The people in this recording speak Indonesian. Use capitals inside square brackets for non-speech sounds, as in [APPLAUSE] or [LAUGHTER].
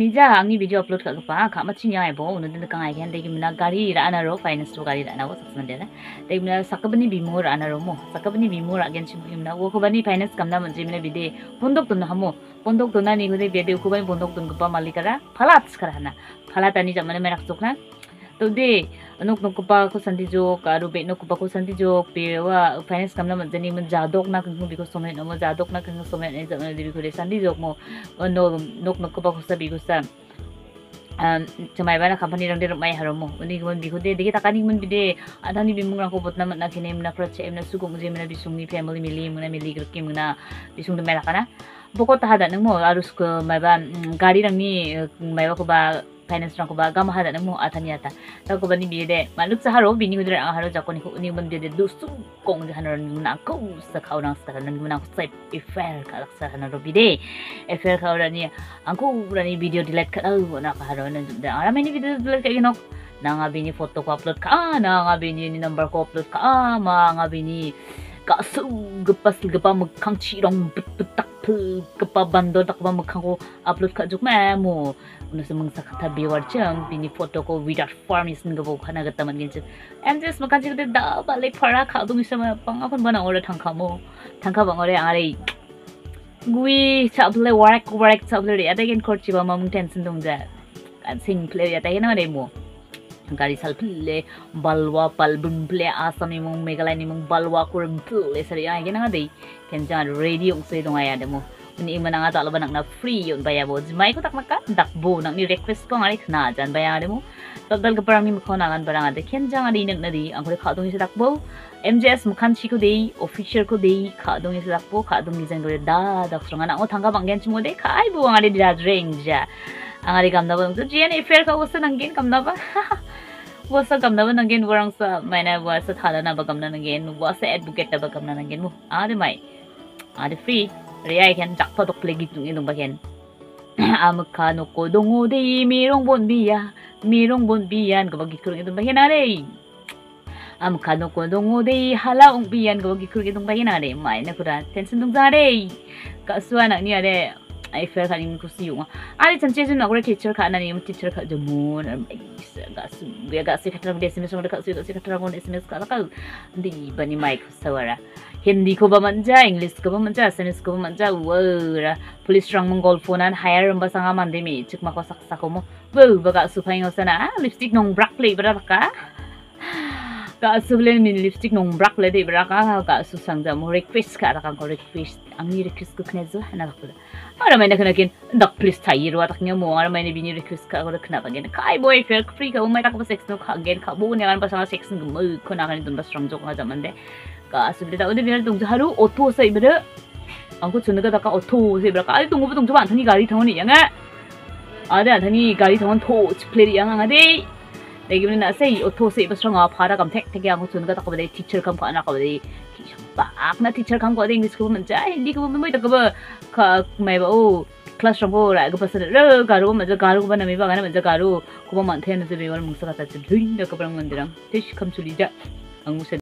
मीजा आंनि video upload का गपा खामा छिन या बो उन दिन कांग आइगेन देगी मना गाड़ी राना रो फाइनेंस रो गाड़ी राना वो ससन दे ते मना सकबनी बिमोर आना रो मो सकबनी बिमोर आगेन छिन मना वो खबनी फाइनेंस कमना मनजे मना बिदे बंदक दन हमो बंदक दना नि हुदे बेदे खबनी बंदक दन गपा मालिकरा फलात करना फलातानि जमने मेरा सुखना तो दे nuk nuk pa ko santi jok aru be nuk pa ko santi jok pe wa finance kamna man jani man jadok na kang bi ko somen no jadok na kang somen ne jamana dibi ko santi jok mo no nuk nuk pa ko sabi ko um chamai bana company rang der mai haromo uni gon bi ko de de takani mun bi de adani bi mung ko bot na na kine na pro che na sugong je mena bisung ni family mili mena mili gr kim bisung de mela kana boko ta hada nang mo arus ko mai gari ni mai ba finance rang ko ba gam hada nang mo athani ata ta ko bani biye de maluk sa haro bini hudra ang haro jakoni ko ni mon de du su kong de hanar na ko sa nang sa nan na sai efer ka sa hanar bi de efer khau ra ni ang ko ra ni video delete ka au na ka haro na da ara mai ni video delete ka ginok na nga bini photo ko upload ka ah na nga bini ni number ko upload ka ah ma nga bini ka su gepas gepa magkang chirong betak kepa bandol tak ba magkang ko upload ka juk ma mo uno sa mga sakata biwar chang bini foto ko without farm is nga bo kana gata man gin and just makan chik da bale para kha dung sa ma pang akon bana mo ore are gui chable work work chable re ada gen korchi ba tension dong ja sing play ya ta mo गाड़ी साल फिले बलवा, पल बुम आसाम इमु मेघालय निमु बलवा कुर फिले सर यहाँ के नंगा दी। कैन जहाँ रेडी उसे दुआया देमो उन्हें इमु नंगा चालो बनक ना फ्री उन बाया बो जमाई को तक मक्का, दक बो, नंग ने रिक्वेस्ट को आरे ना जान बाया देमो तो दल के परामी मुखो नागन बरांगा दे। कैन जहाँ दी नंग ना दी अंकुर खादों से दक बो। एम जे एस मुखान छी को दे ऑफिशियल को दे, खादों से दक बो। खादों की जंगल दा दक्षरंगा ना। ओ थंगा बंगेंच मो खाई बो आरे दिराज रेंज जा ang ari kam na ba so GNA fair ka wasa kam na ba nang gen [LAUGHS] warang sa may na wasa thala na ba kam na nang gen wasa advocate ba kam na nang gen mo ade mai. Ade free. Riyay ken jakpa dok plegi tung inong bagen [CLEARS THROAT] amka no ko dongo de mirong bon biya mirong bon biyan ko bagi kurang itong bagen are amka no ko dongo de hala ung biyan ko bagi kurang itong bagen are mai na kura tension tung zare ka suana ni are ai fer ka ning kusi yung ari chan che na gore teacher ka na ni teacher ka jamun ga su ya ga se katra de sms ka su se katra ngon sms ka ka di bani ku sawara hindi ko ba manja english ko ba manja assamese ko ba manja wara police rang mongol phone an hire ba sanga mande mi chik ma ko saksa ko mo bu ba ga osana lipstick nong brak le ba ka ka asuble min lipstick nong brak le dei brak ah kaasu sang da mo request ka ra kan ko request ang ni request ko kne zo hana ko ara mai na kana kin dak please tai ro tak nya mo ara mai ni bini request ka ko kna ba gen kai boy fer free ka mai tak ba sex no ka gen ka bo ne an ba sang sex ng mo ko na kan dun ba strong jo ka ja mande ka asuble da ode bina dong ja haru oto sa ibre ang ko chunga da ka oto se bra ka dong bo dong jo ban thani gari thoni yang a ada thani gari thon tho play yang ang ade l a g i mana say o to say basra ngaw phara kam thek thek yang chun ga tak ba dei teacher kam रंगा फारा कम थे थे आंखों सुनकर तक बदे टीचर कम खाना कब दे बाक ना टीचर कम को दे इंग्लिश को मन चाहे हिंदी को मैं तक कब मैं ओ क्लास रंगो राग बस र गारो मजा गारो बना मैं बगाने मजा गारो को मन थे न से बेवर मुंह से कहता चल हिंद कपड़ा मंदिरम तिश कम सुली जा अंगू से